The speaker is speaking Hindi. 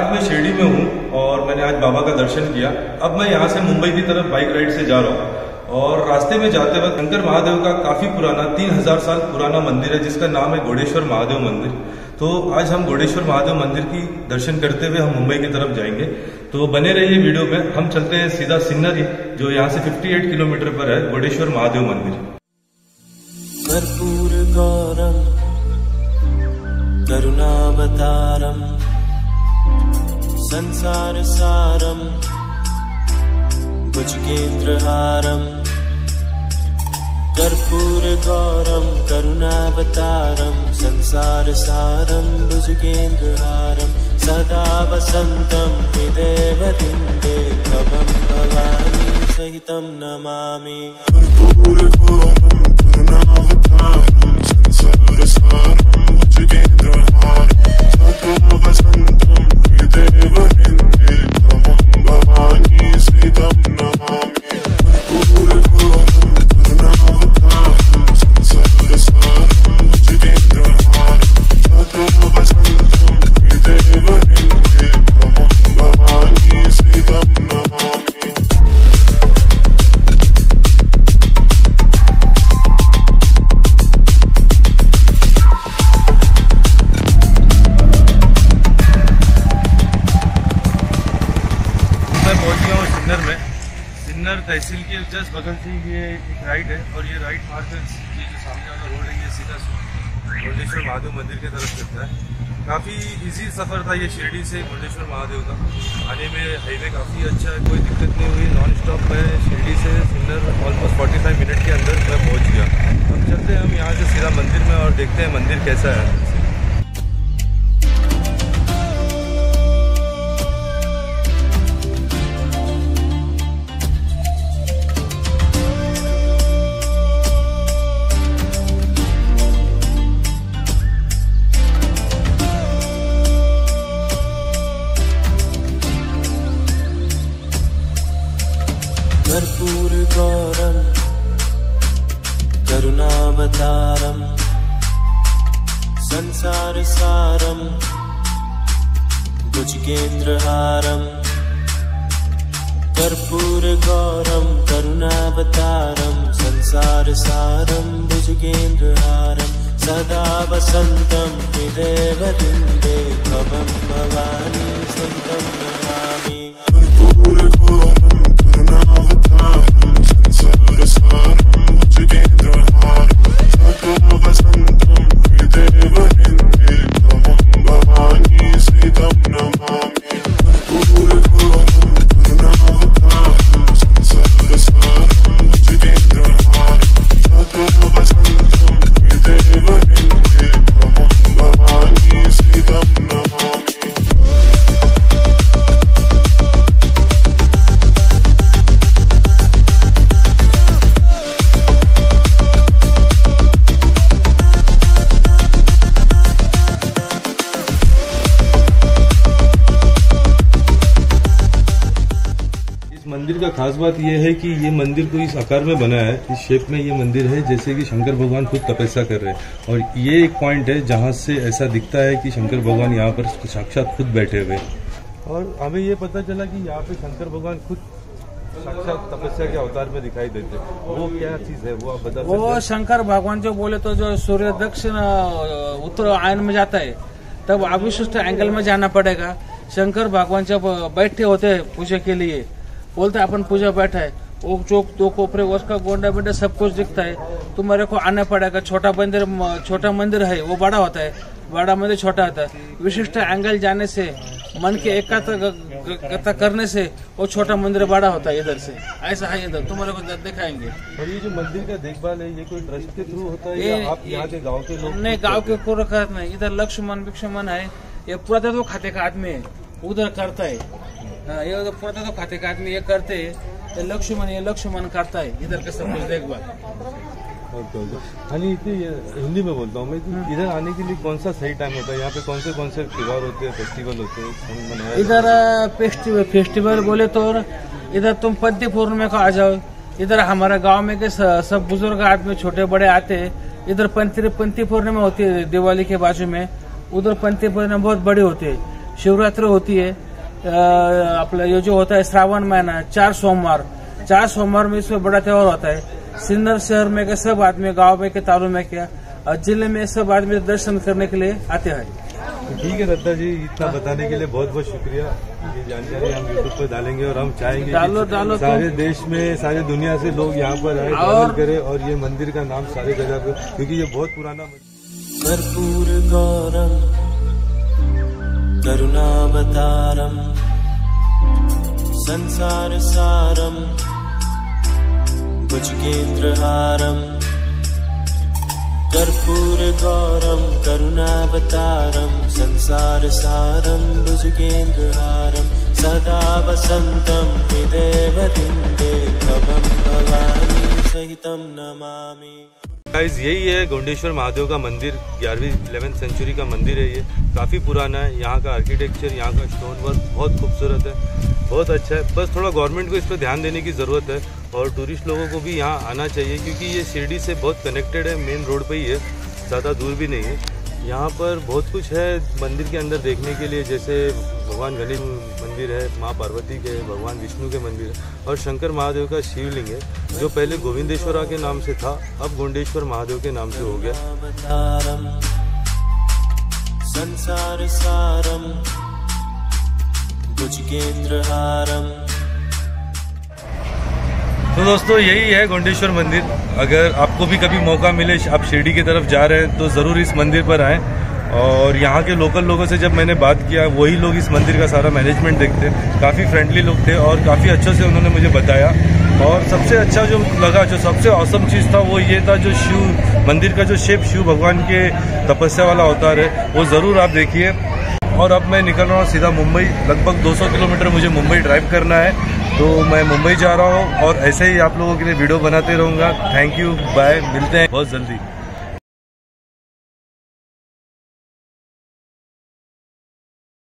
आज मैं शिरडी में हूँ और मैंने आज बाबा का दर्शन किया। अब मैं यहाँ से मुंबई की तरफ़ बाइक राइड से जा रहा हूँ। और रास्ते में जाते वक्त शंकर महादेव का काफ़ी पुराना, तीन हज़ार साल पुराना मंदिर है, जिसका नाम है घोड़ेश्वर महादेव मंदिर। तो आज हम घोड़ेश्वर महादेव मंदिर की दर्शन करते हुए हम मुंबई की तरफ़ जाएँगे। तो बने रहिए वीडियो में। हम चलते हैं सीधा सिन्नर, जो यहाँ से 58 किलोमीटर पर है घोड़ेश्वर महादेव मंदिर। कर्पूर गौरम, करुणावतारम। संसारं कर्पूरकारं करुणावतारं संसारसारं भुजकेन्द्रहारं सदा वसन्तं भवानी सहितं नमामि। सिन्नर तहसील के जस्ट बगल से ये एक राइड है और ये राइट मार कर ये जो सामने वाला रोड है, ये सीधा मुंडेश्वर महादेव मंदिर की तरफ़ चलता है। काफ़ी इजी सफ़र था ये शिरडी से मुंडेश्वर महादेव का। आने में हाईवे काफ़ी अच्छा है, कोई दिक्कत नहीं हुई। नॉन स्टॉप मैं शिरडी से सिन्नर ऑलमोस्ट 45 मिनट के अंदर मैं पहुँच गया। हम चलते हैं हम यहाँ से सीधा मंदिर में और देखते हैं मंदिर कैसा है। संसार सारम भुजगेन्द्रहारम कर्पूर गौरम, करुणावतारम, संसार सारम भुजगेन्द्रहारम सदा वसन्तं हृदय वृन्दे, भवं भवानी सन्तं नमामि। खास बात यह है कि ये मंदिर को इस आकार में बना है इस शेप में ये मंदिर है जैसे कि शंकर भगवान खुद तपस्या कर रहे हैं। और ये एक पॉइंट है जहाँ से ऐसा दिखता है कि शंकर भगवान यहाँ पर साक्षात खुद बैठे हुए और हमें ये पता चला कि यहाँ पे शंकर भगवान खुद साक्षात तपस्या के अवतार में दिखाई देते वो क्या चीज़ है? वो आप बता वो शंकर भगवान जो बोले तो जो सूर्य दक्षिण उत्तर आयन में जाता है तब अविशिष्ट एंगल में जाना पड़ेगा। शंकर भगवान जब बैठे होते हैं पूजा के लिए बोलते हैं, अपन पूजा बैठा है वो जो दो कोपरे उसका गोंडा बिंडा सब कुछ दिखता है। तुम्हारे को आना पड़ेगा। छोटा मंदिर छोटा मंदिर है वो बड़ा होता है। बड़ा मंदिर छोटा होता है। विशिष्ट एंगल जाने से मन के एकाग्रता करने से वो छोटा मंदिर बड़ा होता है इधर से। ऐसा है इधर। तुम्हारे को दिखाएँगे। और ये जो मंदिर का देखभाल है ये कोई ट्रस्ट के थ्रू होता है ये- आप यहाँ के गाँव के लोग नहीं गाँव के पूरा करत नहीं। इधर लक्ष्मण है। ये पुरातत्व खाते का आदमी है। उधर करता हाँ, ये उधर पुरातत्व खाते का आदमी ये करते हैं ये लक्ष्मण ये लक्ष्मण करता है इधर का सब कुछ देखभाल आणि ये- हिंदी में बोलता हूँ मैं इधर आने के लिए कौन सा सही टाइम होता है? यहाँ पे कौन से कौन से त्योहार होते हैं? फेस्टिवल होते हैं? इधर फेस्टिवल फेस्टिवल बोले तो इधर तुम पद्य पूर्णिमा को आ जाओ? इधर हमारे गाँव में के सब बुज़ुर्ग आदमी छोटे बड़े आते हैं। इधर पंथी पंथी पूर्णिमा होती है दिवाली के बाजू में। उधर पंथी पूर्णिमा बहुत बड़ी होती है। शिवरात्रि होती है। आपला ये जो होता है श्रावण महीना चार सोमवार। चार सोमवार में इसमें बड़ा त्योहार होता है। सिन्नर शहर में के सब आदमी गाँव में के तालू में क्या और ज़िले में सब आदमी दर्शन करने के लिए आते हैं। तो ठीक है दत्ता जी इतना बताने के लिए बहुत बहुत शुक्रिया। ये जानकारी हम यूट्यूब पर डालेंगे और हम चाहेंगे कि डालो, डालो तो। सारे देश में सारी दुनिया से लोग यहाँ पर आए और- करें और ये मंदिर का नाम सारी जगह पे क्योंकि ये बहुत पुराना मंदिर कर्पूरगौरम् करुणावतारम् संसारसारम् भुजकेन्द्रहारम् कर्पूरकारं करुणावतारं संसारसारं भुजकेन्द्रहारं सदा वसन्तं हि देवति भवानी सहितं नमामि। गाइस यही है गोंडेश्वर महादेव का मंदिर, ग्यारहवीं इलेवेंथ सेंचुरी का मंदिर है ये। काफ़ी पुराना है, यहाँ का आर्किटेक्चर यहाँ का स्टोन वर्क बहुत खूबसूरत है, बहुत अच्छा है। बस थोड़ा गवर्नमेंट को इस पर ध्यान देने की ज़रूरत है और टूरिस्ट लोगों को भी यहाँ आना चाहिए क्योंकि ये शिरडी से बहुत कनेक्टेड है मेन रोड पर ही है, ज़्यादा दूर भी नहीं है। यहाँ पर बहुत कुछ है मंदिर के अंदर देखने के लिए, जैसे भगवान गणेश मंदिर है माँ पार्वती के भगवान विष्णु के मंदिर है और शंकर महादेव का शिवलिंग है जो पहले गोविंदेश्वरा के नाम से था अब गोंडेश्वर महादेव के नाम से हो गया। संसारसारम् भुजगेन्द्रहारम् तो दोस्तों यही है गोंडेश्वर मंदिर। अगर आपको भी कभी मौका मिले आप शिरडी की तरफ़ जा रहे हैं तो ज़रूर इस मंदिर पर आएँ। और यहाँ के लोकल लोगों से जब मैंने बात किया, वही लोग इस मंदिर का सारा मैनेजमेंट देखते, काफ़ी फ्रेंडली लोग थे और काफ़ी अच्छे से उन्होंने मुझे बताया। और सबसे अच्छा जो लगा, जो सबसे औसम चीज़ था, वो ये था जो शिव, मंदिर का जो शेप शिव भगवान के तपस्या वाला अवतार है, वो ज़रूर आप देखिए। और अब मैं निकल रहा हूँ सीधा मुंबई, लगभग 200 किलोमीटर मुझे मुंबई ड्राइव करना है। तो मैं मुंबई जा रहा हूँ और ऐसे ही आप लोगों के लिए वीडियो बनाते रहूँगा। थैंक यू बाय मिलते हैं। बहुत जल्दी।